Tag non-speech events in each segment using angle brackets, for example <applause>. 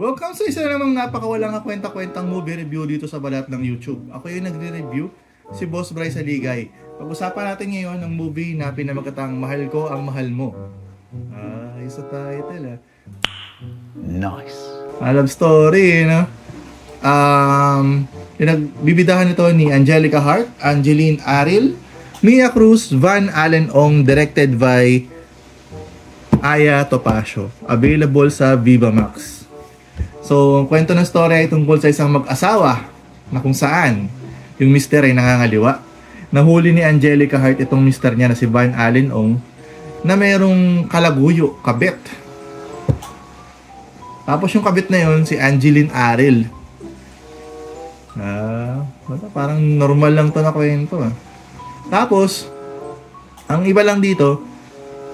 Welcome sa isa namang napakawalang kwenta-kwentang movie review dito sa balat ng YouTube. Ako yung nagre-review, si Boss Bryce Aligay. Pag-usapan natin ngayon ng movie na pinamagatang Mahal Ko Ang Mahal Mo. Ah, isa title ah. Nice. Ah, love story, no? Um, pinagbibidahan ito ni Angelica Hart, Angeline Aril, Mia Cruz, Van Allen Ong, directed by Aya Topacio. Available sa Viva Max. So, ang kwento ng story ay tungkol sa isang mag-asawa na kung saan yung mister ay nangangaliwa. Nahuli ni Angelica Hart itong mister niya na si Van Allen Ong na mayroong kalaguyo, kabit. Tapos yung kabit na yon si Angeline Aril. Ah, parang normal lang to na kwento ah. Tapos, ang iba lang dito,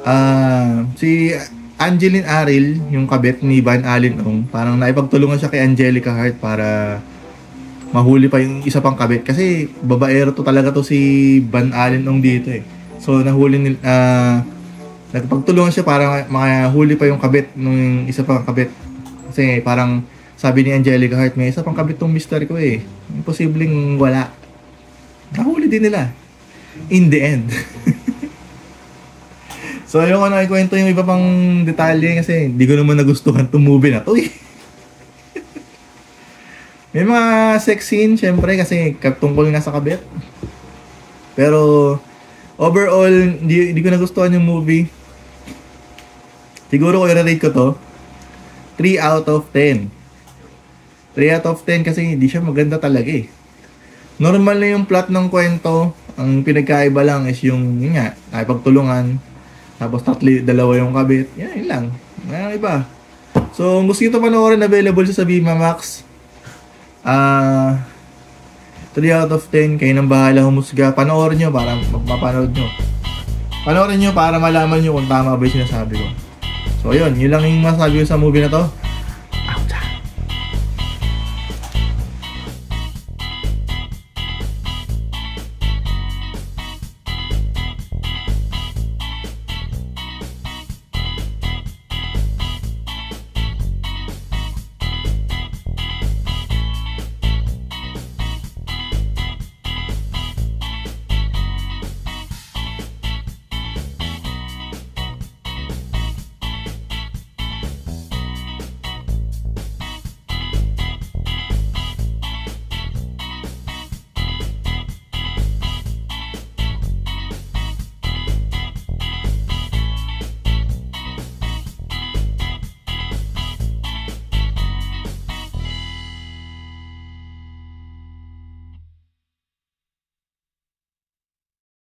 ah, si Angeline Aril, yung kabit ni Van Allen Ong, parang naipagtulungan siya kay Angelica Hart para mahuli pa yung isa pang kabit. Kasi babaero to talaga to si Van Allen Ong dito eh. So nahuli nil, ah, nagpagtulungan siya para makahuli pa yung kabit nung isa pang kabit. Kasi parang sabi ni Angelica Hart, may isa pang kabit tong mister ko eh. Imposibleng wala. Nahuli din nila. In the end. <laughs> So, yung ano, ikwento yung iba pang detalye kasi hindi ko naman nagustuhan itong movie na to eh. <laughs> May mga sex scene, syempre, kasi tungkol nga sa kabit. Pero, overall, hindi, hindi ko nagustuhan yung movie. Siguro ko i-rate ko to, 3 out of 10. 3 out of 10 kasi hindi siya maganda talaga eh. Normal na yung plot ng kwento. Ang pinagkaiba lang is yung, yun nga, nakipagtulungan tapos tatli, dalawa yung kabit. Yan, yun lang. Ngayon iba. So, kung gusto nyo panoorin, available siya sa Viva Max. Ah... Uh, 3 out of 10, kayo nang bahala humusga. Panoorin nyo para mapanood nyo. Panoorin nyo para malaman nyo kung tama ba yung sinasabi ko. So, yun. Yun lang yung masabi ko sa movie na to.